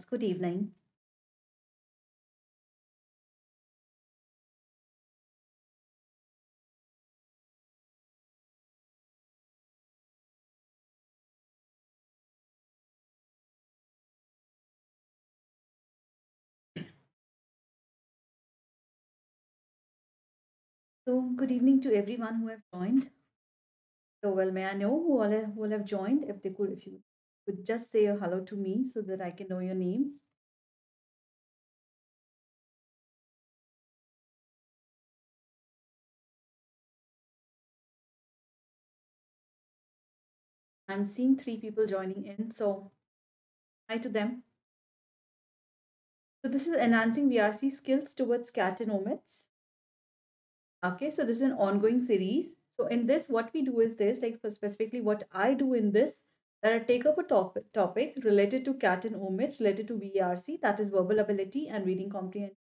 Good evening. So, good evening to everyone who have joined. So, well, may I know who all have, who all have joined? If they could, if you could just say a hello to me so that I can know your names. I'm seeing three people joining in, so hi to them. So, this is enhancing VARC skills towards CAT and OMETs. Okay, so this is an ongoing series. So, in this, what we do is this, like for specifically what I do in this, that I take up a topic topic related to CAT and OMET, related to VARC, that is verbal ability and reading comprehension.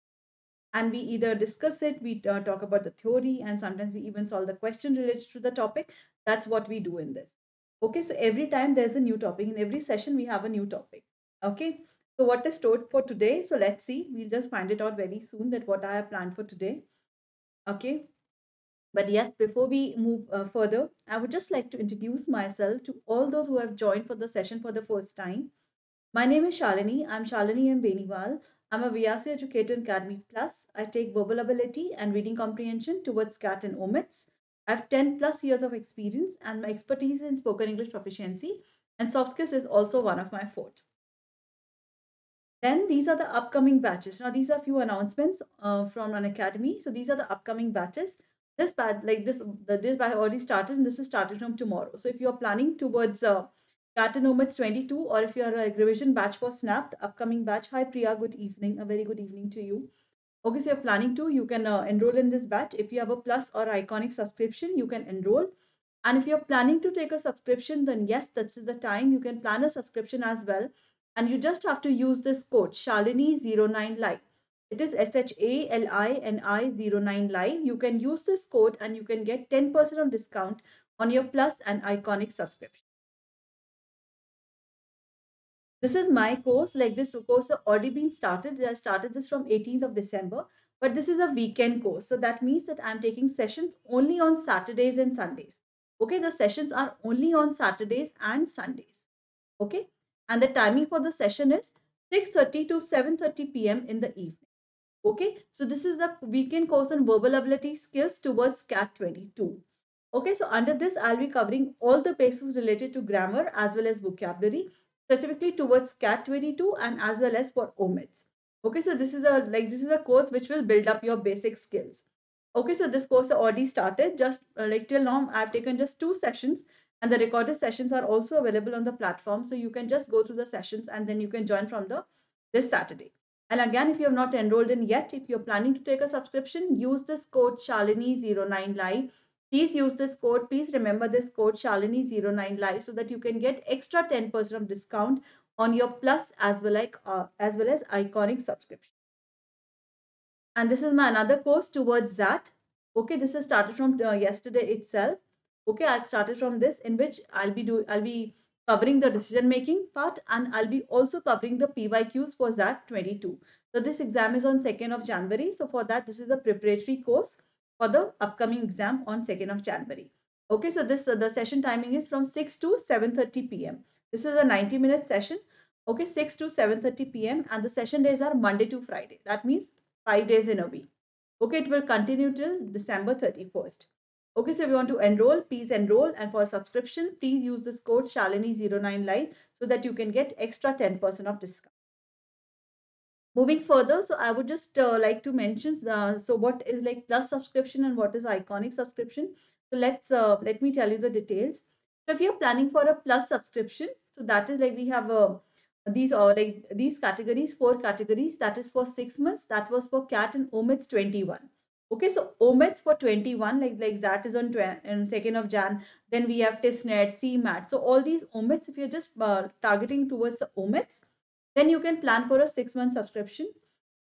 And we either discuss it we uh, talk about the theory and sometimes we even solve the question related to the topic. That's what we do in this. Okay so every time there's a new topic in every session we have a new topic. Okay so what is stored for today? So let's see. We'll just find it out very soon that what i have planned for today. Okay but yes before we move uh, further i would just like to introduce myself to all those who have joined for the session for the first time my name is Shalini. I'm Shalini M. Beniwal. I'm a VARC Educator Unacademy Plus. I take verbal ability and reading comprehension towards CAT and OMETs. I have 10 plus years of experience and my expertise in spoken English proficiency and soft skills is also one of my forte. Then these are the upcoming batches. Now these are few announcements uh, from Unacademy. So these are the upcoming batches. This batch, like this, the, this batch already started and this is started from tomorrow. So if you're planning towards uh, CAT and 22 or if you're a revision batch for SNAP, the upcoming batch. Hi Priya, good evening. A very good evening to you. Okay, so you're planning to, you can uh, enroll in this batch. If you have a plus or iconic subscription, you can enroll. And if you're planning to take a subscription, then yes, that's the time you can plan a subscription as well. And you just have to use this code Shalini09 Live. It is S H A L I N I 09 Live. You can use this code and you can get 10% of discount on your plus and iconic subscription. This is my course. Like this course already been started. I started this from 18th of December, but this is a weekend course. So that means that I'm taking sessions only on Saturdays and Sundays. Okay, the sessions are only on Saturdays and Sundays. Okay, and the timing for the session is 6:30 to 7:30 p.m. in the evening. Okay, so this is the weekend course on verbal ability skills towards CAT 22. Okay, so under this, I'll be covering all the basics related to grammar as well as vocabulary specifically towards CAT 22 and as well as for OMETs. Okay, so this is a like this is a course which will build up your basic skills. Okay, so this course already started. Just uh, like till now, I've taken just two sessions, and the recorded sessions are also available on the platform. So you can just go through the sessions and then you can join from the this Saturday. And again, if you have not enrolled in yet, if you're planning to take a subscription, use this code Shalini09 Live Please use this code. Please remember this code Shalini09 Live so that you can get extra 10% of discount on your plus as well like uh, as well as iconic subscription. And this is my another course towards that. Okay, this is started from uh, yesterday itself. Okay, I started from this in which I'll be do I'll be covering the decision making part and I'll be also covering the PYQs for XAT 22. So this exam is on 2nd of January. So for that, this is a preparatory course for the upcoming exam on 2nd of January. Okay, so this uh, the session timing is from 6 to 7.30 p.m. This is a 90 minute session. Okay, 6 to 7.30 p.m. and the session days are Monday to Friday. That means five days in a week. Okay, it will continue till December 31st. Okay, so if you want to enroll, please enroll. And for subscription, please use this code Shalini09 Live so that you can get extra 10% of discount. Moving further so i would just uh, like to mention uh, so what is like plus subscription and what is iconic subscription? So let's uh, let me tell you the details. So if you're planning for a plus subscription so that is like we have uh, these are like these categories four categories. That is for six months. That was for cat and OMETs 21 okay so OMETs for 21 like like that is on, on 2nd of jan then we have TISSNET cmat so all these OMETs if you're just uh, targeting towards the OMETs then you can plan for a six month subscription.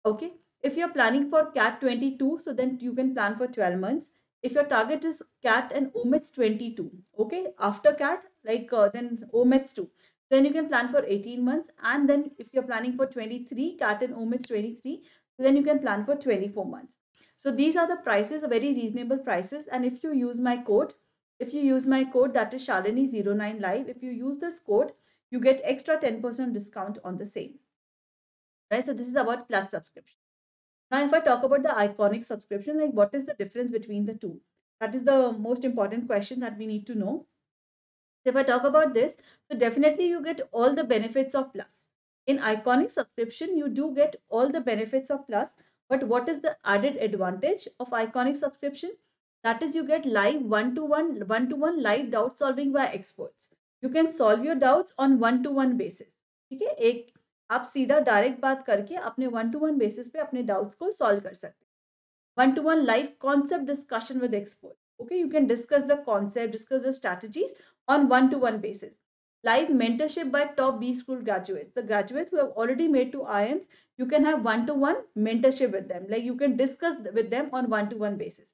Okay. If you're planning for CAT 22, so then you can plan for 12 months. If your target is CAT and OMETs 22, okay, after CAT, like uh, then OMETs 2. then you can plan for 18 months. And then if you're planning for 23, Cat and OMETs 23, then you can plan for 24 months. So these are the prices, very reasonable prices. And if you use my code, if you use my code that is Shalini09 live, if you use this code, you get extra 10% discount on the same. Right. So this is about plus subscription. Now, if I talk about the iconic subscription, like what is the difference between the two? That is the most important question that we need to know. If I talk about this, so definitely you get all the benefits of Plus. In Iconic subscription, you do get all the benefits of Plus, but what is the added advantage of Iconic subscription? That is you get live one-to-one, one-to-one live doubt solving by experts. You can solve your doubts on one-to-one basis. ठीक है एक आप सीधा direct बात करके अपने one to one basis पे अपने डाउट्स को सॉल्व कर सकते हैं one to one live concept discussion with okay you can discuss the concept discuss the strategies on one-to-one basis live mentorship by top b school graduates. The graduates who have already made to iims you can have one-to-one mentorship with them. Like you can discuss with them on one-to-one basis.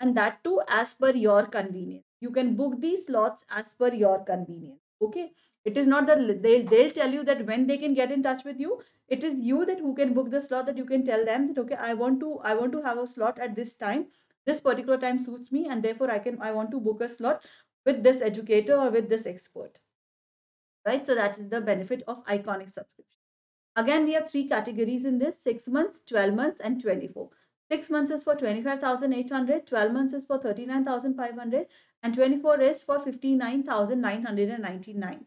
And that too as per your convenience. You can book these slots as per your convenience. Okay? It is not that they'll, they'll tell you that when they can get in touch with you it is you that who can book the slot that you can tell them that okay i want to i want to have a slot at this time. This particular time suits me and therefore I can I want to book a slot with this educator or with this expert. Right? So that's the benefit of iconic subscription. Again, we have three categories in this 6 months, 12 months, and 24. 6 months is for 25,800, 12 months is for 39,500, and 24 is for 59,999.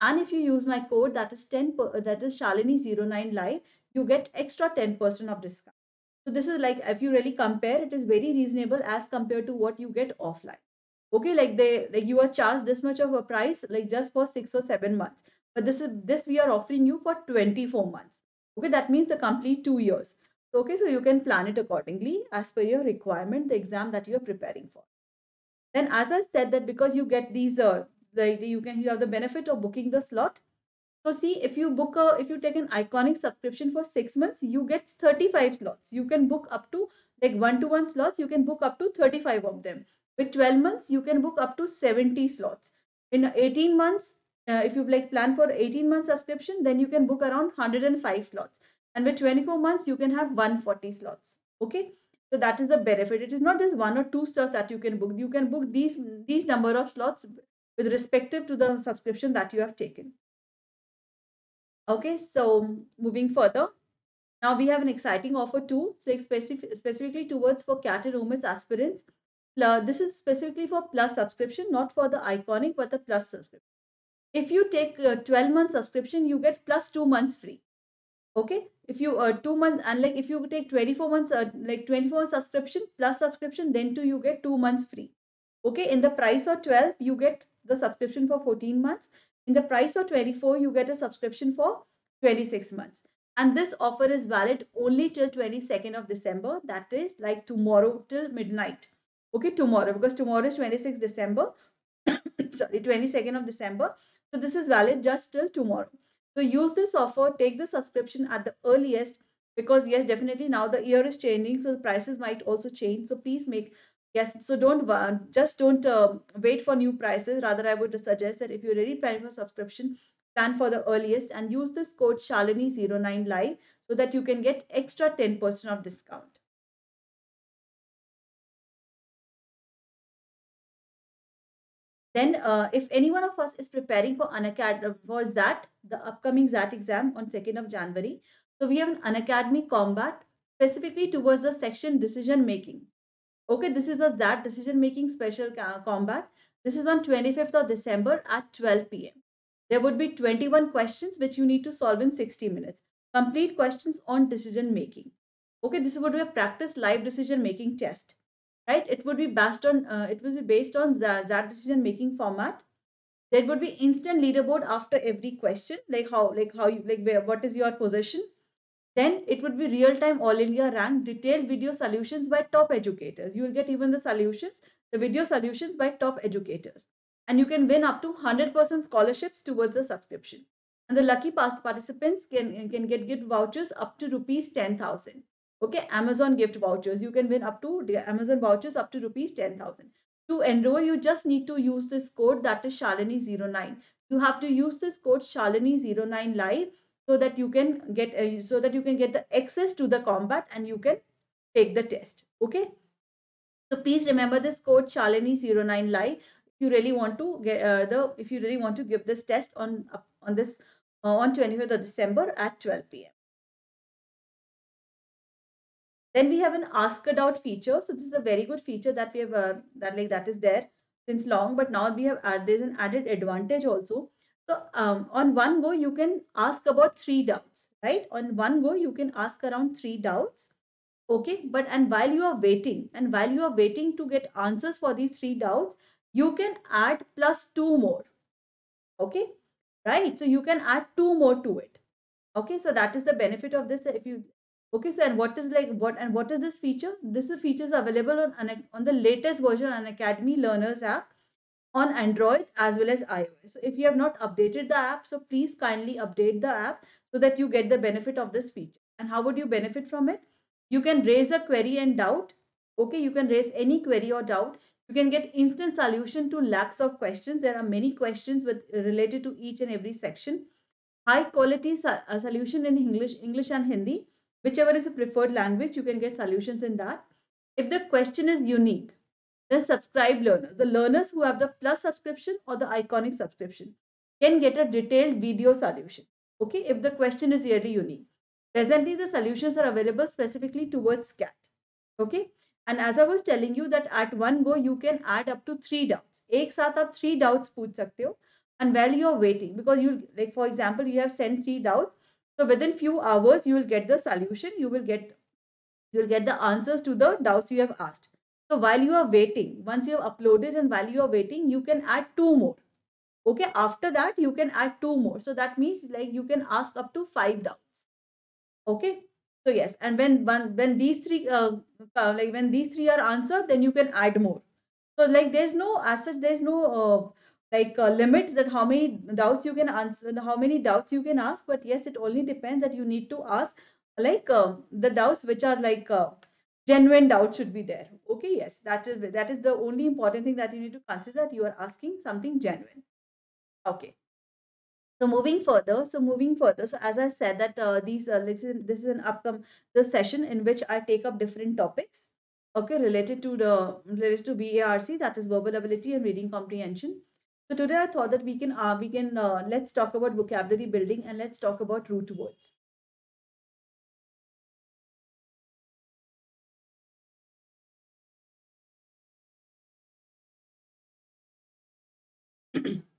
And if you use my code that is 10 per, that is Shalini09 live, you get extra 10% of discount. So this is like, if you really compare, it is very reasonable as compared to what you get offline. Okay, like they, like you are charged this much of a price, like just for six or seven months. But this is, this we are offering you for 24 months. Okay, that means the complete two years. Okay, so you can plan it accordingly as per your requirement, the exam that you are preparing for. Then as I said that because you get these, uh, the, the, you can, you have the benefit of booking the slot so see, if you book a, if you take an iconic subscription for six months, you get 35 slots. You can book up to like one-to-one -one slots. You can book up to 35 of them. With 12 months, you can book up to 70 slots. In 18 months, uh, if you like plan for 18 month subscription, then you can book around 105 slots. And with 24 months, you can have 140 slots. Okay. So that is the benefit. It is not just one or two slots that you can book. You can book these, these number of slots with respective to the subscription that you have taken. Okay, so moving further, now we have an exciting offer too, specific, specifically towards for CAT and aspirants. This is specifically for plus subscription, not for the iconic, but the plus subscription. If you take a 12 month subscription, you get plus two months free. Okay, if you uh, two months and like if you take 24 months, uh, like 24 subscription plus subscription, then too you get two months free. Okay, in the price of 12, you get the subscription for 14 months. In the price of 24, you get a subscription for 26 months. And this offer is valid only till 22nd of December. That is like tomorrow till midnight. Okay, tomorrow because tomorrow is 26 December. Sorry, 22nd of December. So this is valid just till tomorrow. So use this offer, take the subscription at the earliest because yes, definitely now the year is changing. So the prices might also change. So please make yes so don't just don't uh, wait for new prices rather i would suggest that if you're really planning for subscription plan for the earliest and use this code shalini09 live so that you can get extra 10% of discount then uh, if any one of us is preparing for unacademy for that the upcoming XAT exam on 2nd of january so we have an unacademy combat specifically towards the section decision making Okay, this is a XAT decision making special combat. This is on 25th of December at 12 p.m. There would be 21 questions which you need to solve in 60 minutes. Complete questions on decision making. Okay, this would be a practice live decision making test. Right? It would be based on uh, it would be based on the XAT decision making format. There would be instant leaderboard after every question, like how like how you like where what is your position then it would be real-time all India rank detailed video solutions by top educators. You will get even the solutions, the video solutions by top educators. And you can win up to 100% scholarships towards the subscription. And the lucky past participants can, can get gift vouchers up to rupees 10,000. Okay, Amazon gift vouchers. You can win up to Amazon vouchers up to rupees 10,000. To enroll, you just need to use this code that is Shalini09. You have to use this code Shalini09 live so that you can get uh, so that you can get the access to the combat and you can take the test. Okay. So please remember this code Shalini09 live if you really want to get uh, the if you really want to give this test on uh, on this uh, on 25th of December at 12 p.m. Then we have an ask a doubt feature. So this is a very good feature that we have uh, that like that is there since long, but now we have there's an added advantage also. So um, on one go you can ask about three doubts, right? On one go you can ask around three doubts. Okay, but and while you are waiting and while you are waiting to get answers for these three doubts, you can add plus two more. Okay, right? So you can add two more to it. Okay, so that is the benefit of this. If you Okay, so and what is like what and what is this feature? This is features available on on the latest version Unacademy Learners app on Android as well as iOS. So if you have not updated the app, so please kindly update the app so that you get the benefit of this feature. And how would you benefit from it? You can raise a query and doubt. Okay, you can raise any query or doubt. You can get instant solution to lakhs of questions. There are many questions with related to each and every section. High quality uh, solution in English, English and Hindi whichever is a preferred language, you can get solutions in that. If the question is unique, then subscribe learners, the learners who have the plus subscription or the iconic subscription can get a detailed video solution. Okay, if the question is really unique. Presently, the solutions are available specifically towards CAT. Okay, and as I was telling you that at one go, you can add up to three doubts. Ek saath aap three doubts pooch sakte ho. And while you're waiting, because you like, for example, you have sent three doubts so within few hours, you will get the solution. You will get you will get the answers to the doubts you have asked. So while you are waiting, once you have uploaded and while you are waiting, you can add two more. Okay, after that, you can add two more. So that means like you can ask up to five doubts. Okay, so yes, and when when, when these three uh, uh, like when these three are answered, then you can add more. So like there's no as such, there's no uh, like uh, limit that how many doubts you can answer how many doubts you can ask but yes it only depends that you need to ask like uh, the doubts which are like uh, genuine doubts should be there. Okay yes that is that is the only important thing that you need to consider that you are asking something genuine. Okay. So moving further so moving further so as i said that uh, these uh, this, is, an upcoming the session in which i take up different topics okay related to the related to VARC that is verbal ability and reading comprehension so today I thought that we can uh, we can uh, let's talk about vocabulary building and let's talk about root words.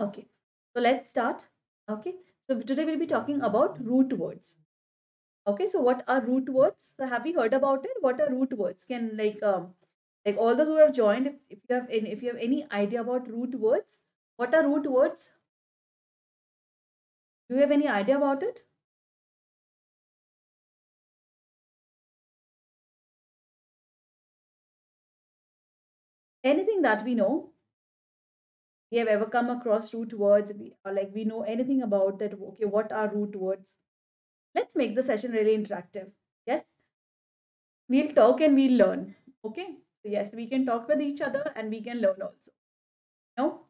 okay, so let's start. Okay, so today we'll be talking about root words. Okay, so what are root words? So have you heard about it? What are root words? Can like um, like all those who have joined, if, if you have any, if you have any idea about root words, what are root words? Do you have any idea about it? Anything that we know, we have ever come across root words, we, or like we know anything about that. Okay, what are root words? Let's make the session really interactive. Yes, we'll talk and we'll learn. Okay, so yes, we can talk with each other and we can learn also. No?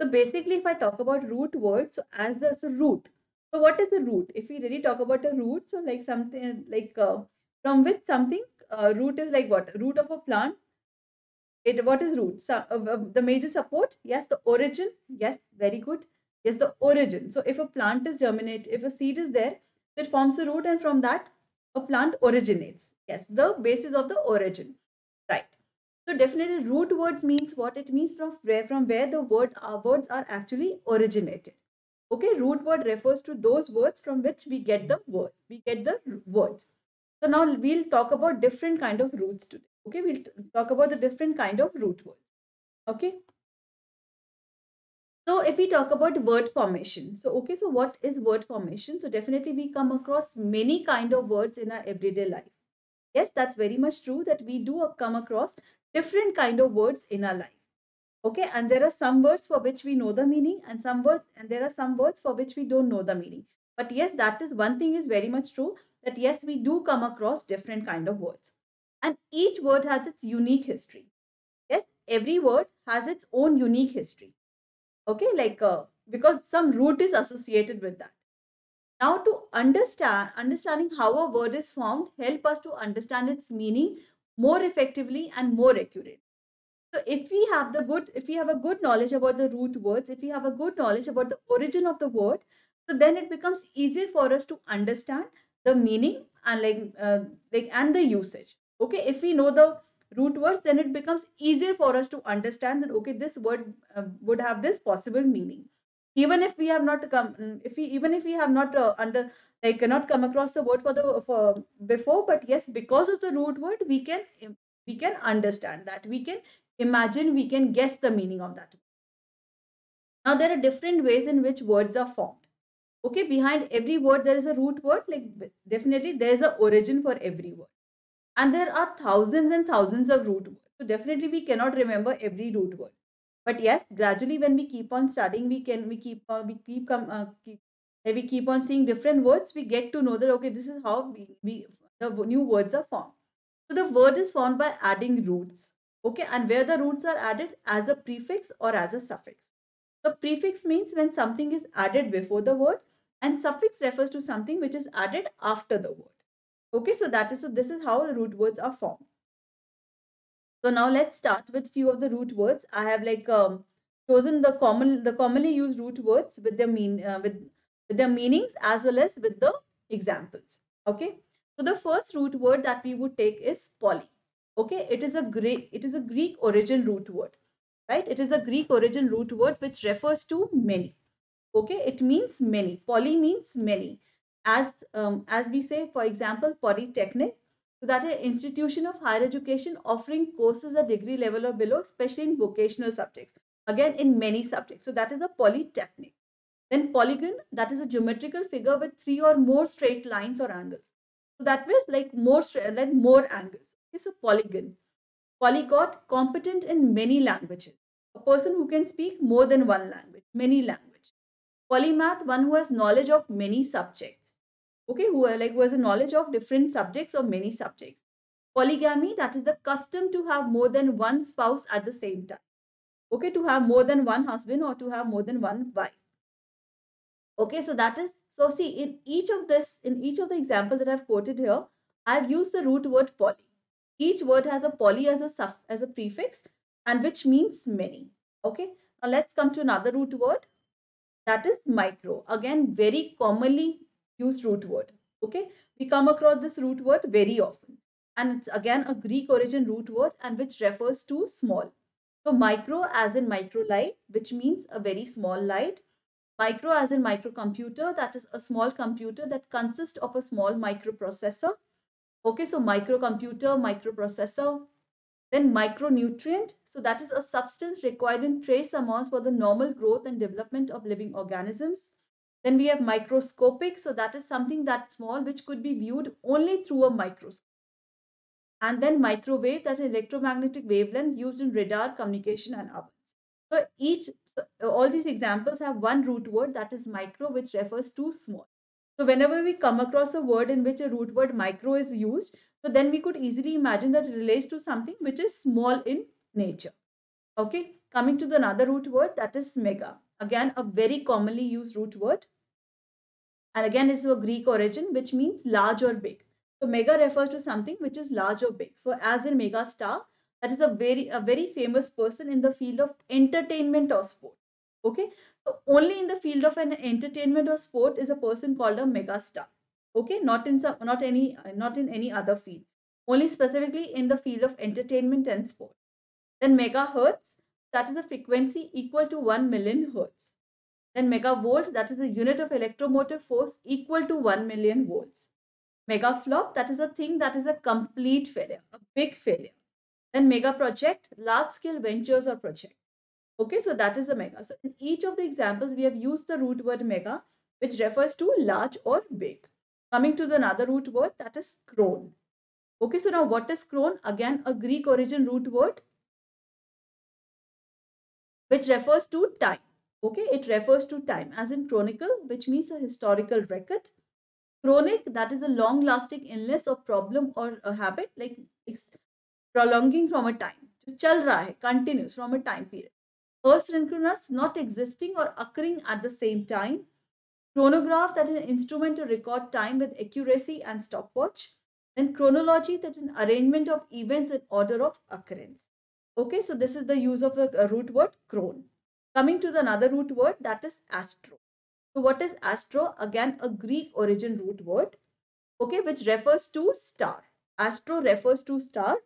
So basically, if I talk about root words, so as the so root. So what is the root? If we really talk about a root, so like something like uh, from which something uh, root is like what? Root of a plant. It what is root? So, uh, the major support? Yes, the origin. Yes, very good. Yes, the origin. So if a plant is germinate, if a seed is there, it forms a root, and from that a plant originates. Yes, the basis of the origin. Right. So definitely root words means what it means from where from where the word uh, words are actually originated. Okay, root word refers to those words from which we get the word. We get the words. So now we'll talk about different kind of roots today. Okay, we'll talk about the different kind of root words. Okay. So if we talk about word formation, so okay, so what is word formation? So definitely we come across many kind of words in our everyday life. Yes, that's very much true that we do come across different kind of words in our life. Okay, and there are some words for which we know the meaning, and some words, and there are some words for which we don't know the meaning. But yes, that is one thing is very much true that yes, we do come across different kind of words, and each word has its unique history. Yes, every word has its own unique history. Okay, like uh, because some root is associated with that. Now to understand, understanding how a word is formed help us to understand its meaning more effectively and more accurate. So if we have the good, if we have a good knowledge about the root words, if we have a good knowledge about the origin of the word, so then it becomes easier for us to understand the meaning and like, uh, like and the usage. Okay, if we know the root words, then it becomes easier for us to understand that okay, this word uh, would have this possible meaning. Even if we have not come if we even if we have not uh, under like cannot come across the word for the for before but yes because of the root word we can we can understand that. We can imagine we can guess the meaning of that. Now there are different ways in which words are formed okay behind every word there is a root word like definitely there is a origin for every word. And there are thousands and thousands of root words. So definitely we cannot remember every root word. But yes gradually when we keep on studying we can we keep uh, we keep come uh, keep, we keep on seeing different words we get to know that okay this is how we, we the new words are formed. So the word is formed by adding roots. Okay and where the roots are added as a prefix or as a suffix. So prefix means when something is added before the word and suffix refers to something which is added after the word okay so that is so this is how root words are formed so now let's start with few of the root words. I have like um, chosen the common the commonly used root words with their mean uh, with with their meanings as well as with the examples. Okay. So the first root word that we would take is poly. Okay, it is a Greek it is a Greek origin root word, right? It is a Greek origin root word which refers to many. Okay, it means many. Poly means many. As um, as we say, for example, polytechnic so that an institution of higher education offering courses at degree level or below, especially in vocational subjects. Again, in many subjects. So that is a polytechnic. Then polygon, that is a geometrical figure with three or more straight lines or angles. So that means like more like more angles. It's a polygon. Polyglot, competent in many languages. A person who can speak more than one language, many language. Polymath, one who has knowledge of many subjects. Okay who like who has a knowledge of different subjects or many subjects. Polygamy that is the custom to have more than one spouse at the same time. Okay to have more than one husband or to have more than one wife. Okay so that is so see in each of this in each of the example that i've quoted here i've used the root word poly. Each word has a poly as a sub as a prefix and which means many. Okay now let's come to another root word that is micro again very commonly used root word. Okay, we come across this root word very often. And it's again a Greek origin root word and which refers to small. So micro as in micro light, which means a very small light. Micro as in microcomputer, that is a small computer that consists of a small microprocessor. Okay, so microcomputer, microprocessor. Then micronutrient, so that is a substance required in trace amounts for the normal growth and development of living organisms. Then we have microscopic. So that is something that small which could be viewed only through a microscope. And then microwave, that's electromagnetic wavelength used in radar, communication and ovens. So each, so all these examples have one root word that is micro which refers to small. So whenever we come across a word in which a root word micro is used, so then we could easily imagine that it relates to something which is small in nature. Okay, coming to the another root word that is mega. Again, a very commonly used root word. And again, it's a Greek origin, which means large or big. So mega refers to something which is large or big. So as in mega star, that is a very, a very famous person in the field of entertainment or sport. Okay. Only in the field of an entertainment or sport is a person called a mega star. Okay. Not in some, not any, not in any other field. Only specifically in the field of entertainment and sport. Then megahertz, that is a frequency equal to 1 million hertz. Then megavolt, that is the unit of electromotive force equal to 1 million volts. Megaflop, that is a thing that is a complete failure, a big failure. Then mega project, large scale ventures or projects. Okay, so that is a mega. So in each of the examples, we have used the root word mega, which refers to large or big. Coming to the another root word, that is chron. Okay, so now what is chron? Again, a Greek origin root word which refers to time. Okay, it refers to time as in chronicle, which means a historical record. Chronic, that is a long lasting illness or problem or a habit, like prolonging from a time. Chal raha hai, continues from a time period. Asynchronous, not existing or occurring at the same time. Chronograph, that is an instrument to record time with accuracy and stopwatch. Then chronology, that is an arrangement of events in order of occurrence. Okay, so this is the use of a, a root word chron. Coming to the another root word that is astro. So what is astro? Again, a Greek origin root word, okay, which refers to star. Astro refers to star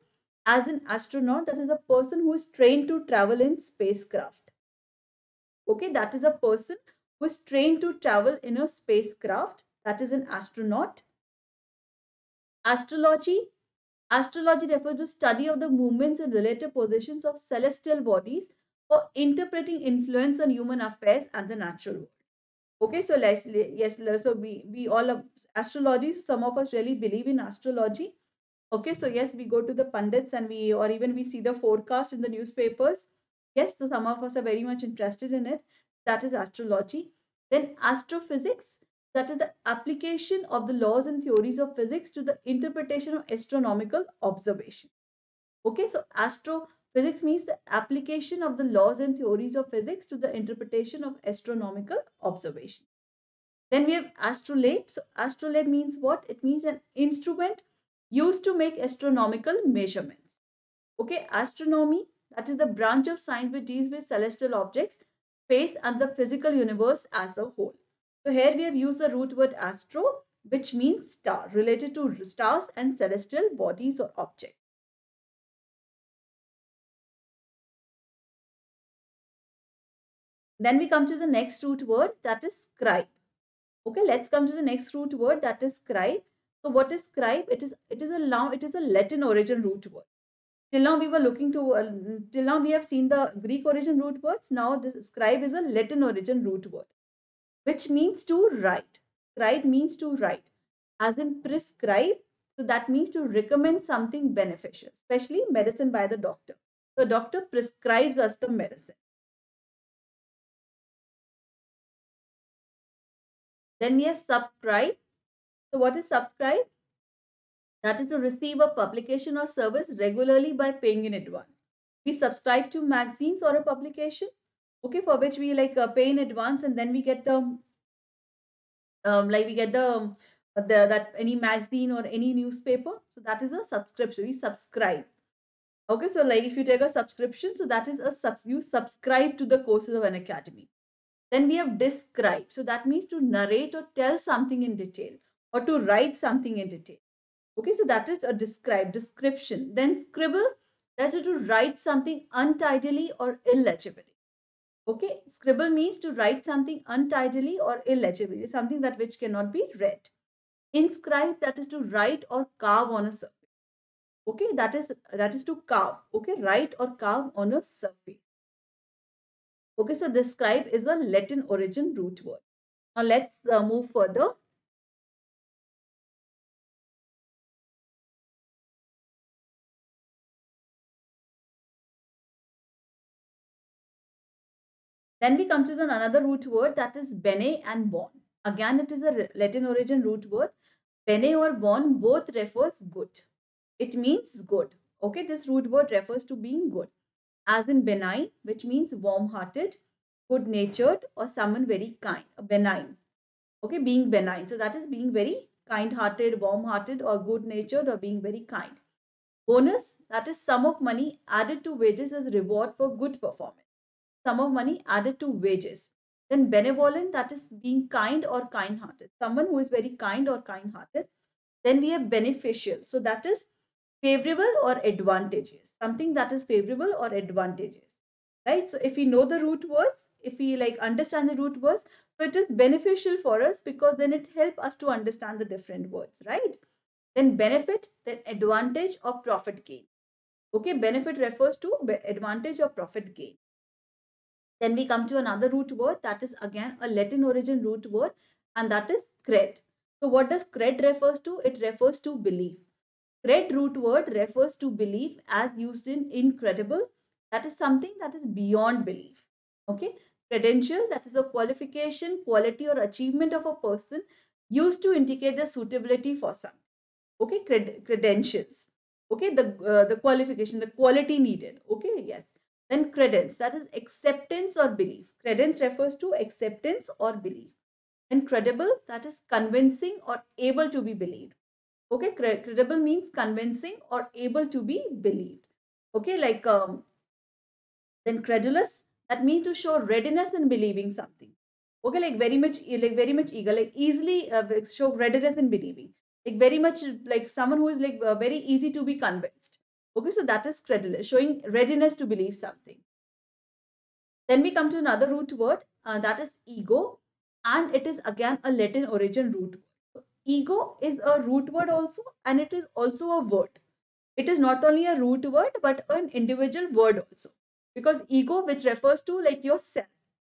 as an astronaut, that is a person who is trained to travel in spacecraft. Okay, that is a person who is trained to travel in a spacecraft, that is an astronaut. Astrology Astrology refers to study of the movements and relative positions of celestial bodies for interpreting influence on human affairs and the natural world. Okay, so let's, yes, so we, we all, astrology, some of us really believe in astrology. Okay, so yes, we go to the pundits and we, or even we see the forecast in the newspapers. Yes, so some of us are very much interested in it. That is astrology. Then astrophysics, that is the application of the laws and theories of physics to the interpretation of astronomical observation. Okay, so astrophysics means the application of the laws and theories of physics to the interpretation of astronomical observation. Then we have astrolabe. So astrolabe means what? It means an instrument used to make astronomical measurements. Okay, astronomy, that is the branch of science which deals with celestial objects, space and the physical universe as a whole. So here we have used the root word astro, which means star, related to stars and celestial bodies or objects. Then we come to the next root word that is scribe. Okay, let's come to the next root word that is scribe. So what is scribe? It is it is a it is a Latin origin root word. Till now we were looking to uh, till now we have seen the Greek origin root words. Now the scribe is a Latin origin root word which means to write. Scribe means to write, as in prescribe. So that means to recommend something beneficial, especially medicine by the doctor. The doctor prescribes us the medicine. Then we have subscribe. So what is subscribe? That is to receive a publication or service regularly by paying in advance. We subscribe to magazines or a publication okay for which we like uh, pay in advance and then we get the um, like we get the, um, the that any magazine or any newspaper so that is a subscription we subscribe okay so like if you take a subscription so that is a sub you subscribe to the courses of Unacademy. then we have describe so that means to narrate or tell something in detail or to write something in detail okay so that is a describe description then scribble that's to write something untidily or illegibly Okay, scribble means to write something untidily or illegibly, something that which cannot be read. Inscribe, that is to write or carve on a surface. Okay, that is that is to carve. Okay, write or carve on a surface. Okay, so describe is a Latin origin root word. Now let's uh, move further. Then we come to the another root word that is bene and bon. Again, it is a Latin origin root word. Bene or bon both refers good. It means good. Okay, this root word refers to being good. As in benign, which means warm-hearted, good-natured, or someone very kind, benign. Okay, being benign. So that is being very kind-hearted, warm-hearted, or good-natured, or being very kind. Bonus, that is sum of money added to wages as reward for good performance sum of money added to wages. Then benevolent, that is being kind or kind-hearted. Someone who is very kind or kind-hearted. Then we have beneficial. So that is favorable or advantageous. Something that is favorable or advantageous. Right? So if we know the root words, if we like understand the root words, so it is beneficial for us because then it helps us to understand the different words, right? Then benefit, then advantage or profit gain. Okay, benefit refers to advantage or profit gain. Then we come to another root word that is again a Latin origin root word and that is cred. So what does cred refers to? It refers to belief. Cred root word refers to belief as used in incredible. That is something that is beyond belief. Okay, credential that is a qualification, quality, or achievement of a person used to indicate the suitability for something. Okay, Cred credentials. Okay, the uh, the qualification, the quality needed. Okay, yes. Then credence that is acceptance or belief. Credence refers to acceptance or belief. And credible that is convincing or able to be believed. Okay, credible means convincing or able to be believed. Okay, like um, then credulous that means to show readiness in believing something. Okay, like very much, like very much eager, like easily uh, show readiness in believing, like very much like someone who is like uh, very easy to be convinced. Okay, so that is credulous, showing readiness to believe something. Then we come to another root word uh, that is ego, and it is again a Latin origin root word. So, ego is a root word also, and it is also a word. It is not only a root word but an individual word also because ego which refers to like yourself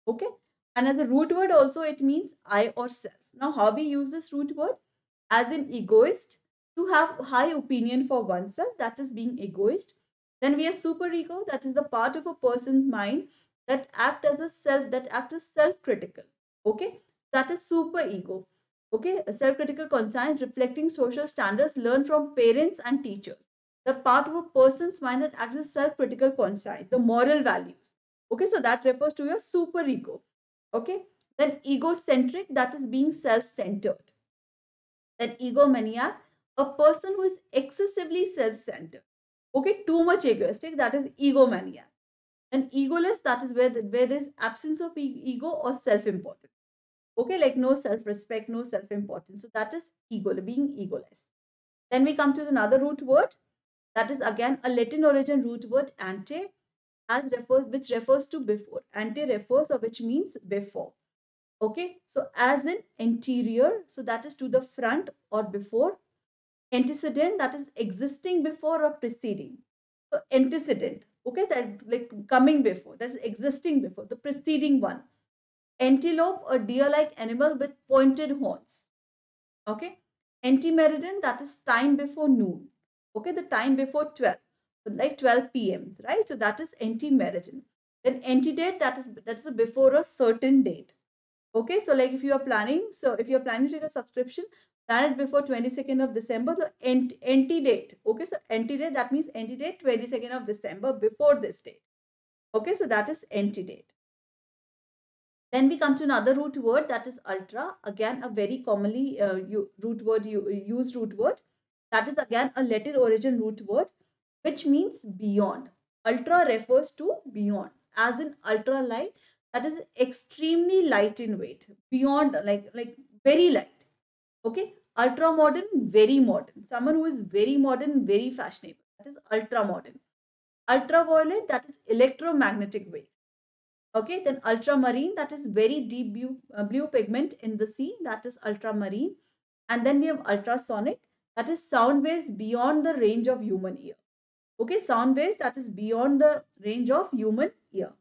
okay and as a root word also it means i or self now how we use this root word as an egoist to have high opinion for oneself that is being egoist then we have superego that is the part of a person's mind that act as a self that act as self-critical okay that is super ego okay a self-critical conscience reflecting social standards learned from parents and teachers the part of a person's mind that acts as self-critical conscience, the moral values. Okay, so that refers to your super ego. Okay, then egocentric, that is being self-centered. Then egomaniac, a person who is excessively self-centered. Okay, too much egoistic, that is egomaniac. And egoless, that is where, where there's absence of ego or self-importance. Okay, like no self-respect, no self-importance. So that is ego, being egoless. Then we come to another root word, that is again a Latin origin root word ante as refers which refers to before. Ante refers or which means before. Okay, so as in anterior, so that is to the front or before. Antecedent that is existing before or preceding. So antecedent, okay, that like coming before, that's existing before, the preceding one. Antelope, a deer-like animal with pointed horns. Okay, antemeridian that is time before noon okay the time before 12 so like 12 p.m right so that is antemeridian then antedate that is that's before a certain date okay so like if you are planning so if you're planning to take a subscription it before 22nd of december so ant date. okay? So antedate that means antedate 22nd of december before this date okay? So that is antedate then we come to another root word that is ultra. Again a very commonly uh, root word you, used root word. That is again a Latin origin root word which means beyond. Ultra refers to beyond as in ultra light that is extremely light in weight beyond like like very light okay ultra modern very modern. Someone who is very modern very fashionable. That is ultra modern ultraviolet that is electromagnetic waves okay then ultramarine that is very deep blue, uh, blue pigment in the sea. That is ultramarine. And then we have ultrasonic. That is sound waves beyond the range of human ear. Okay, sound waves that is beyond the range of human ear.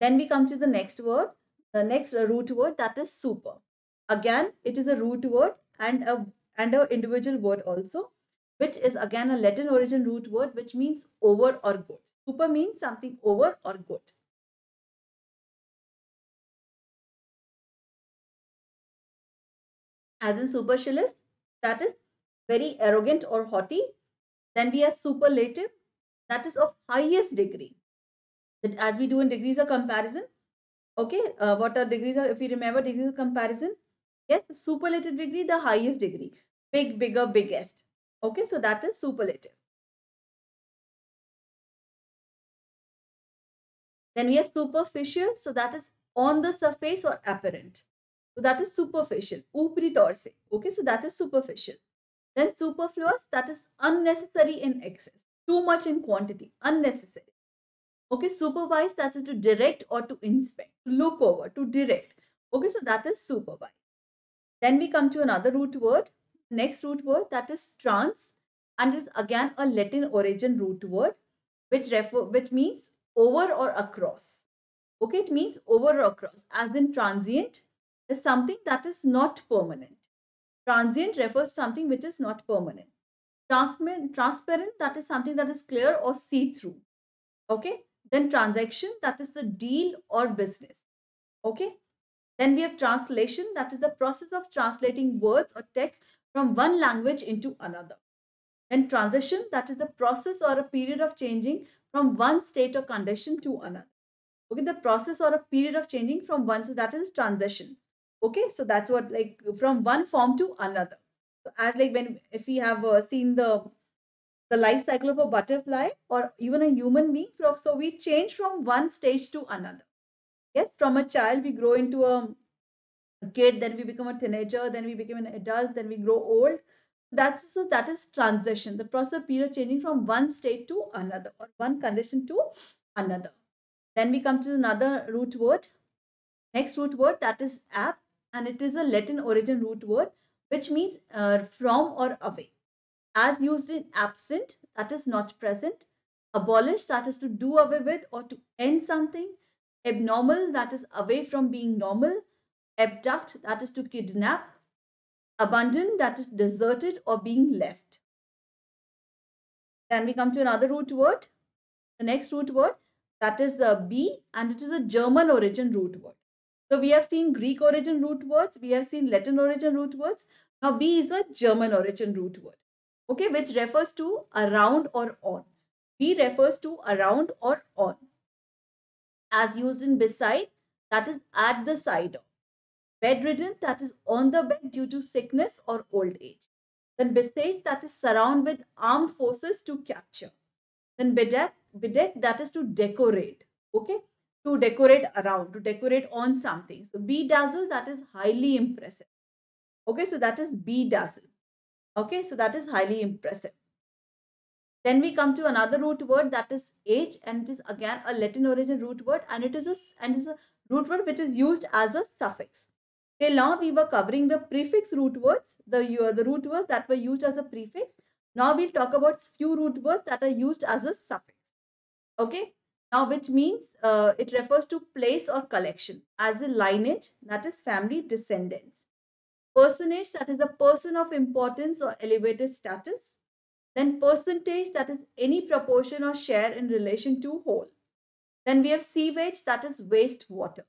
Then we come to the next word, the next root word that is super. Again, it is a root word and a and a individual word also, which is again a Latin origin root word which means over or good. Super means something over or good. As in supercilious, that is very arrogant or haughty. Then we have superlative, that is of highest degree. That as we do in degrees of comparison. Okay, uh, what are degrees of, if you remember degrees of comparison? Yes, superlative degree, the highest degree. Big, bigger, biggest. Okay, so that is superlative. Then we have superficial, so that is on the surface or apparent. So that is superficial. Upri taur. Okay, so that is superficial. Then superfluous, that is unnecessary in excess. Too much in quantity, unnecessary. Okay, supervise, that is to direct or to inspect, look over, to direct. Okay, so that is supervise. Then we come to another root word. Next root word that is trans and is again a Latin origin root word which refer which means over or across. Okay, it means over or across as in transient is something that is not permanent. Transient refers something which is not permanent. Transparent, transparent, that is something that is clear or see-through. Okay. Then transaction, that is the deal or business. Okay. Then we have translation, that is the process of translating words or text from one language into another. Then transition, that is the process or a period of changing from one state or condition to another. Okay, the process or a period of changing from one, so that is transition. Okay, so that's what like from one form to another. So as like when if we have uh, seen the the life cycle of a butterfly or even a human being, so we change from one stage to another. Yes, from a child we grow into a kid, then we become a teenager, then we become an adult, then we grow old. That's so that is transition, the process of period changing from one state to another or one condition to another. Then we come to another root word. Next root word that is ab and it is a Latin origin root word which means uh, from or away. As used in absent, that is not present. Abolish, that is to do away with or to end something. Abnormal, that is away from being normal abduct, that is to kidnap, abandon, that is deserted or being left. Then we come to another root word. The next root word that is the B and it is a German origin root word. So we have seen Greek origin root words, we have seen Latin origin root words. Now B is a German origin root word, okay, which refers to around or on. B refers to around or on. As used in beside, that is at the side of bedridden that is on the bed due to sickness or old age. Then besiege that is surround with armed forces to capture. Then bedeck, bedeck that is to decorate. Okay, to decorate around, to decorate on something. So bedazzle that is highly impressive. Okay, so that is bedazzle. Okay, so that is highly impressive. Then we come to another root word that is age and it is again a Latin origin root word and it is a and is a root word which is used as a suffix. Till now we were covering the prefix root words, the, the root words that were used as a prefix. Now we'll talk about few root words that are used as a suffix. Okay. Now which means uh, it refers to place or collection as a lineage that is family descendants. Personage that is a person of importance or elevated status. Then percentage that is any proportion or share in relation to whole. Then we have sewage that is waste water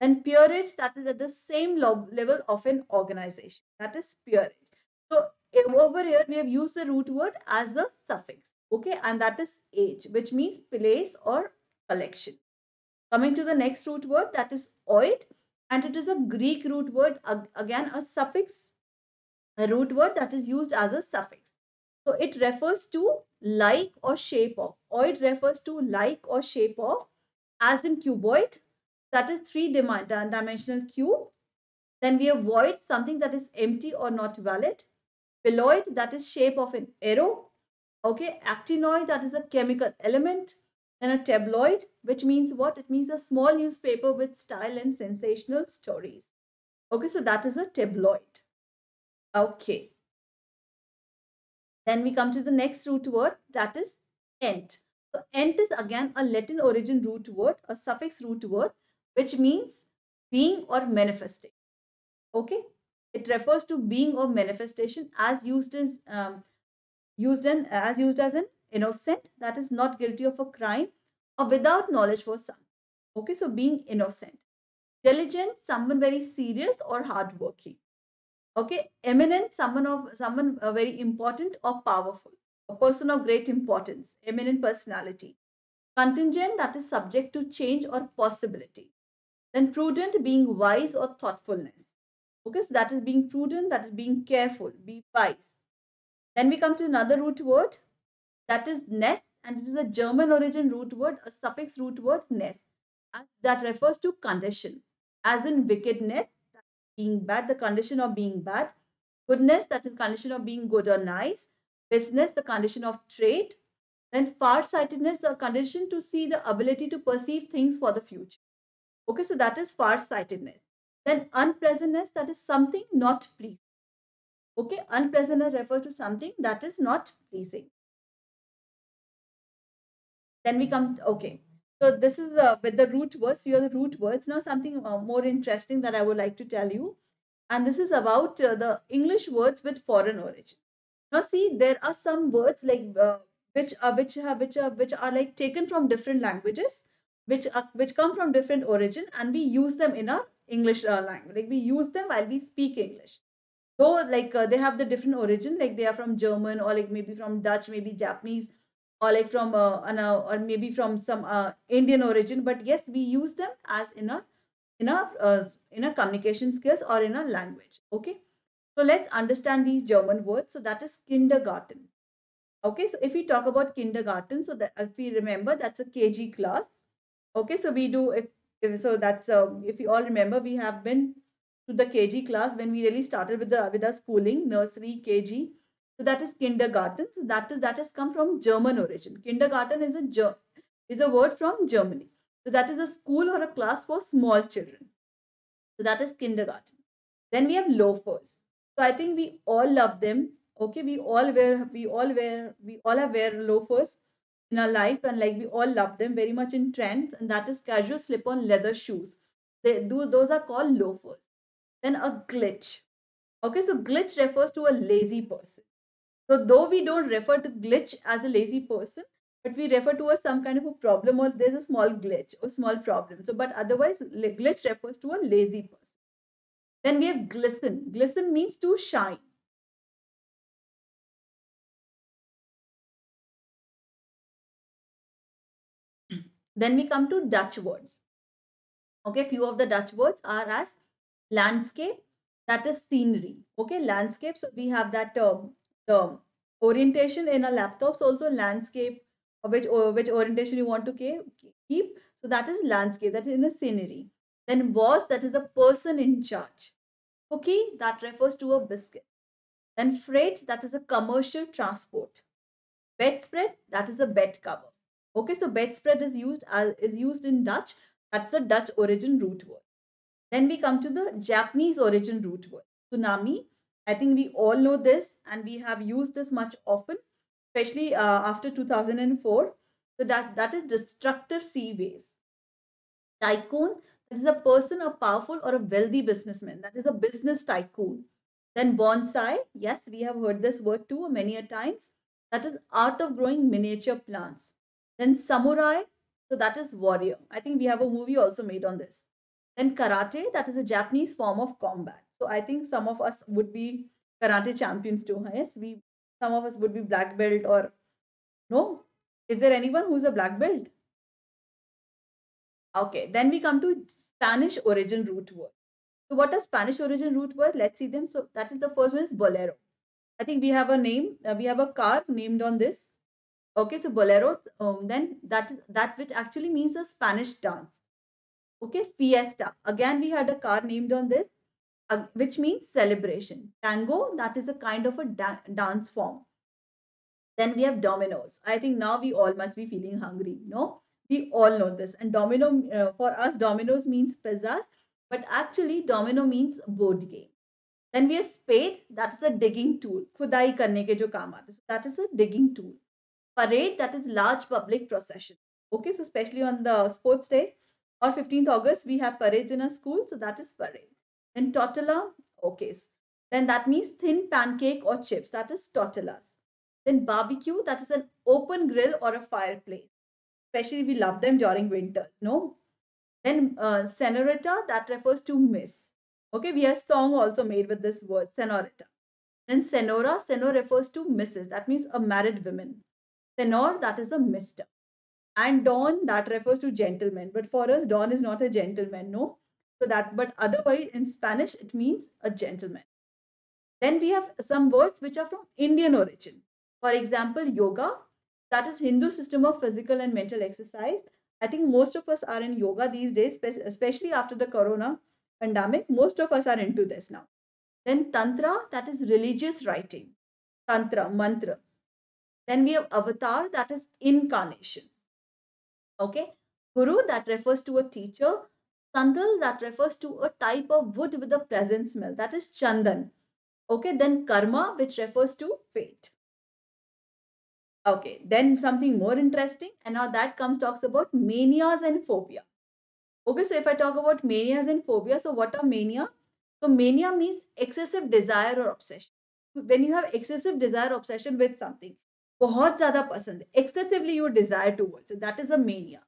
and peerage that is at the same level of an organization. That is peerage. So eh, over here we have used the root word as a suffix okay? And that is age which means place or collection. Coming to the next root word that is oid. And it is a greek root word again a suffix a root word that is used as a suffix so it refers to like or shape of or it refers to like or shape of as in cuboid that is three dimensional cube. Then we have void, something that is empty or not valid. Phalloid, that is shape of an arrow. Okay, actinoid, that is a chemical element. Then a tabloid, which means what? It means a small newspaper with style and sensational stories. Okay, so that is a tabloid. Okay. Then we come to the next root word, that is ent. So ent is again a Latin origin root word, a suffix root word, which means being or manifesting. Okay, it refers to being or manifestation as used in um, used in as used as an innocent that is not guilty of a crime or without knowledge for some. Okay, so being innocent. Diligent, someone very serious or hardworking. Okay, eminent, someone of someone uh, very important or powerful. A person of great importance, eminent personality. Contingent, that is subject to change or possibility. Then prudent being wise or thoughtfulness. Okay, so that is being prudent, that is being careful, be wise. Then we come to another root word that is ness and it is a German origin root word, a suffix root word ness that refers to condition as in wickedness, being bad, the condition of being bad, goodness, that is condition of being good or nice, business, the condition of trade, then far-sightedness, the condition to see the ability to perceive things for the future. Okay, so that is far-sightedness. Then unpleasantness, that is something not pleasing. Okay, unpleasantness refers to something that is not pleasing. Then we come, okay. So this is uh, with the root words, few the root words. Now something uh, more interesting that I would like to tell you. And this is about uh, the English words with foreign origin. Now see, there are some words like uh, which are which are which are which are like taken from different languages which are which come from different origin and we use them in our english uh, language like we use them while we speak english So like they have the different origin like they are from german or like maybe from dutch maybe japanese or like from uh, an, uh, or maybe from some uh, indian origin but yes we use them as in a in a uh, in a communication skills or in a language okay so let's understand these german words so that is kindergarten Okay, so if we talk about kindergarten, so that if we remember, that's a KG class. Okay, so we do if, if so that's um, if you all remember, we have been to the KG class when we really started with the with our schooling, nursery, KG. So that is kindergarten. So that is that has come from German origin. Kindergarten is a is a word from Germany. So that is a school or a class for small children. So that is kindergarten. Then we have loafers. So I think we all love them okay we all wear we all wear we all have wear loafers in our life and like we all love them very much in trends and that is casual slip on leather shoes they those are called loafers then a glitch okay so glitch refers to a lazy person so though we don't refer to glitch as a lazy person but we refer to a some kind of a problem or there's a small glitch or small problem so but otherwise glitch refers to a lazy person then we have glisten glisten means to shine Then we come to Dutch words. Okay, few of the Dutch words are as landscape, that is scenery. Okay, landscape. So we have that term, the orientation in a laptops also landscape, which uh, which orientation you want to keep. So that is landscape, that is in a scenery. Then boss, that is a person in charge. Cookie, that refers to a biscuit. Then freight, that is a commercial transport. Bedspread, that is a bed cover. Okay, so bedspread is used as is used in Dutch. That's a Dutch origin root word. Then we come to the Japanese origin root word. Tsunami. I think we all know this and we have used this much often, especially uh, after 2004. So that, that is destructive sea waves. Tycoon, that is a person, a powerful or a wealthy businessman. That is a business tycoon. Then bonsai, yes, we have heard this word too many a times. That is art of growing miniature plants. Then samurai, so that is warrior. I think we have a movie also made on this. Then karate, that is a Japanese form of combat. So I think some of us would be karate champions too. Yes, we some of us would be black belt or no. Is there anyone who's a black belt? Okay, then we come to Spanish origin root word. So what is Spanish origin root word? Let's see them. So that is the first one is bolero. I think we have a name. Uh, we have a car named on this. Okay, so bolero, um, then that that which actually means a Spanish dance. Okay, fiesta. Again, we had a car named on this, which means celebration. Tango, that is a kind of a da dance form. Then we have dominoes. I think now we all must be feeling hungry. No, we all know this. And domino uh, for us, dominoes means pizzas, but actually domino means board game. Then we have spade. That is a digging tool. Khudai karne ke jo kaam aata. That is a digging tool parade that is large public procession okay so especially on the sports day or 15th august we have parades in our school so that is parade then tortilla okay then that means thin pancake or chips that is tortillas then barbecue that is an open grill or a fireplace especially we love them during winter no then uh, senorita that refers to miss okay we have song also made with this word senorita then senora senor refers to mrs that means a married woman Senor, that is a mister. And Don, that refers to gentleman. But for us, Don is not a gentleman, no? So that, but otherwise in Spanish, it means a gentleman. Then we have some words which are from Indian origin. For example, yoga, that is Hindu system of physical and mental exercise. I think most of us are in yoga these days, especially after the corona pandemic. Most of us are into this now. Then Tantra, that is religious writing. Tantra, mantra. Then we have avatar, that is incarnation. Okay. Guru, that refers to a teacher. Sandal, that refers to a type of wood with a pleasant smell. That is Chandan. Okay. Then karma, which refers to fate. Okay. Then something more interesting. And now that comes talks about manias and phobia. Okay. So if I talk about manias and phobia, so what are mania? So mania means excessive desire or obsession. When you have excessive desire or obsession with something, बहुत ज़्यादा पसंद है excessively you desire towards it that is a mania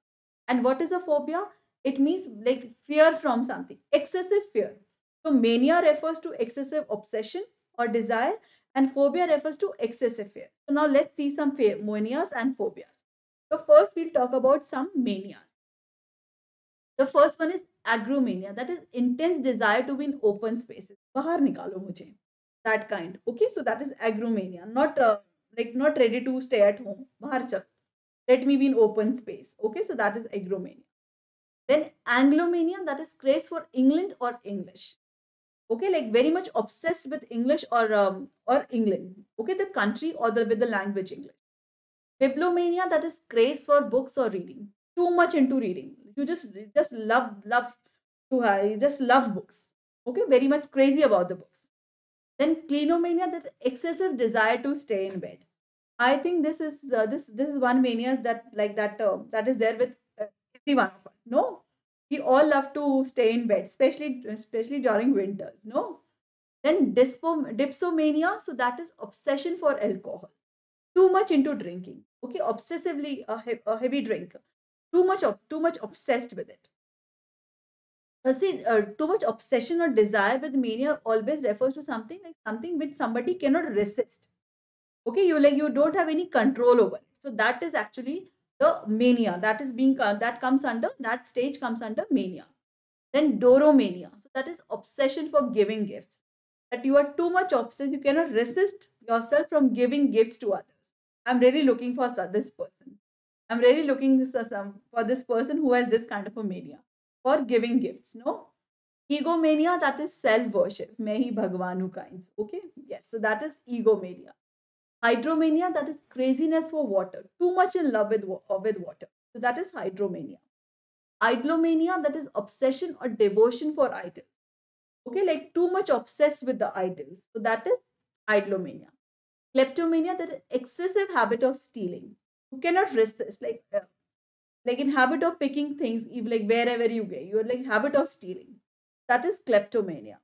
and what is a phobia It means like fear from something. Excessive fear. So mania refers to excessive obsession or desire and phobia refers to excessive fear. So now let's see some manias and phobias. So first we'll talk about some manias. The first one is agromania. That is intense desire to be in open spaces. bahar nikalo mujhe that kind. Okay? So that is agromania. Not uh, like not ready to stay at home. bahar chal let me be in open space. Okay? So that is agromania then anglomania that is craze for england or english. Okay like very much obsessed with english or um, or england. Okay the country or the with the language english. Bibliomania that is craze for books or reading. Too much into reading. You just just love love to you just love books. Okay very much crazy about the books. Then clinomania that excessive desire to stay in bed. I think this is uh, this this is one mania that like that uh, that is there with uh, every one of us. No, we all love to stay in bed, especially especially during winters. No, then dipsomania. So that is obsession for alcohol. Too much into drinking. Okay, obsessively a, he a heavy drinker. Too much of too much obsessed with it. Uh, see, uh, too much obsession or desire with mania always refers to something like something which somebody cannot resist okay you like you don't have any control over it so that is actually the mania. That is being uh, that comes under that stage comes under mania. Then doromania. So that is obsession for giving gifts. That you are too much obsessed you cannot resist yourself from giving gifts to others. I'm really looking for this person. I'm really looking um, for this person who has this kind of a mania for giving gifts no? Egomania that is self worship may he bhagwan kinds okay? Yes so that is egomania Hydromania, that is craziness for water, too much in love with, uh, with water. So that is hydromania. Idolomania, that is obsession or devotion for idols. Okay, like too much obsessed with the idols. So that is idolomania. Kleptomania, that is excessive habit of stealing. You cannot resist, like uh, like in habit of picking things, if like wherever you go, you're like habit of stealing. That is kleptomania.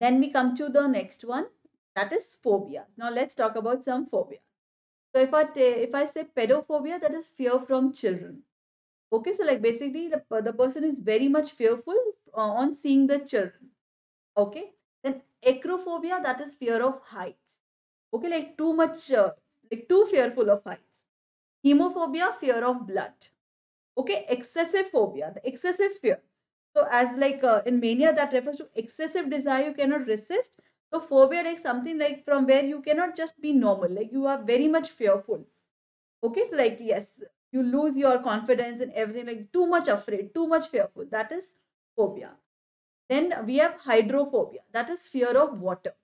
Then we come to the next one, that is phobia. Now let's talk about some phobia. So if I if I say pedophobia, that is fear from children. Okay, so like basically the, the person is very much fearful uh, on seeing the children. Okay, then acrophobia, that is fear of heights. Okay, like too much, uh, like too fearful of heights. Hemophobia, fear of blood. Okay, excessive phobia, the excessive fear. So as like uh, in mania, that refers to excessive desire you cannot resist so phobia like something like from where you cannot just be normal, like you are very much fearful. Okay, so like yes, you lose your confidence and everything, like too much afraid, too much fearful. That is phobia. Then we have hydrophobia, that is fear of water.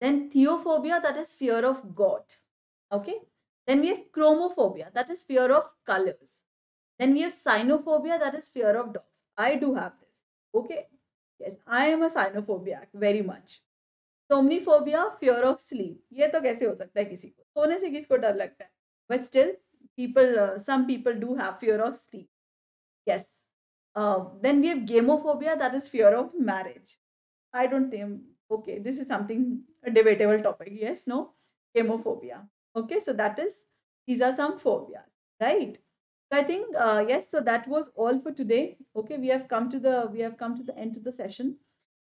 Then theophobia, that is fear of God. Okay. Then we have chromophobia, that is fear of colors. Then we have cynophobia, that is fear of dogs. I do have this. Okay. Yes, I am a cynophobia very much. Somniphobia fear of sleep. ये तो कैसे हो सकता है किसी को सोने से किसको डर लगता है but still people uh, some people do have fear of sleep yes uh, then we have gamophobia that is fear of marriage i don't think okay this is something a debatable topic yes no gamophobia okay so that is these are some phobias right so I think uh, yes. So that was all for today. Okay, we have come to the we have come to the end of the session.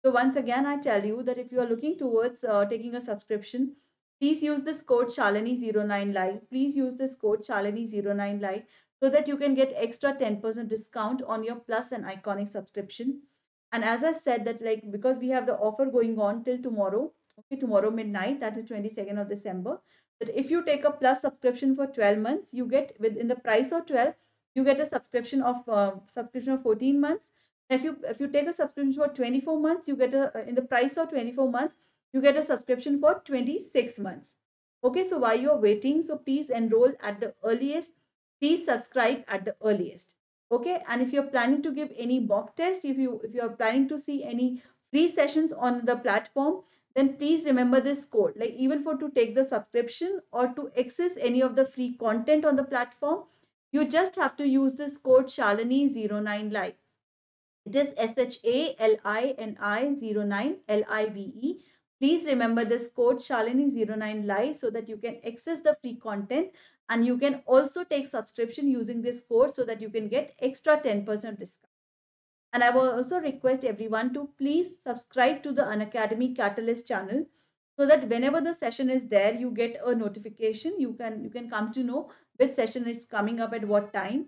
So once again, I tell you that if you are looking towards uh, taking a subscription, please use this code Shalini09 Live. Please use this code Shalini09 Live so that you can get extra 10% discount on your Plus and Iconic subscription. And as I said that like because we have the offer going on till tomorrow, okay, tomorrow midnight, that is 22nd of December if you take a plus subscription for 12 months, you get within the price of 12, you get a subscription of uh, subscription of 14 months. If you if you take a subscription for 24 months, you get a uh, in the price of 24 months, you get a subscription for 26 months. Okay, so while you're waiting, so please enroll at the earliest. Please subscribe at the earliest. Okay, and if you're planning to give any mock test, if you if you're planning to see any free sessions on the platform, then please remember this code. Like even for to take the subscription or to access any of the free content on the platform, you just have to use this code Shalini09 Live. It is S-H-A-L-I-N-I 09 L-I-V-E. Please remember this code Shalini09 live so that you can access the free content and you can also take subscription using this code so that you can get extra 10% discount. And I will also request everyone to please subscribe to the Unacademy Catalyst channel so that whenever the session is there, you get a notification. You can you can come to know which session is coming up at what time.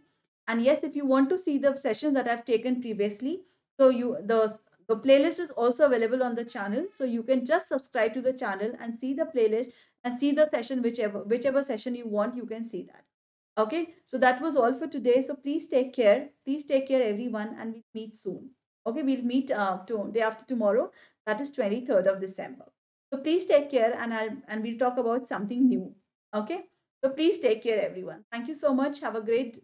And yes, if you want to see the sessions that I've taken previously, so you the the playlist is also available on the channel. So you can just subscribe to the channel and see the playlist and see the session, whichever, whichever session you want, you can see that. Okay, so that was all for today. So please take care. Please take care, everyone, and we'll meet soon. Okay, we'll meet uh, to, day after tomorrow. That is 23rd of December. So please take care and I'll and we'll talk about something new. Okay, so please take care, everyone. Thank you so much. Have a great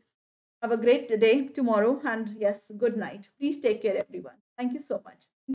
have a great day tomorrow. And yes, good night. Please take care, everyone. Thank you so much.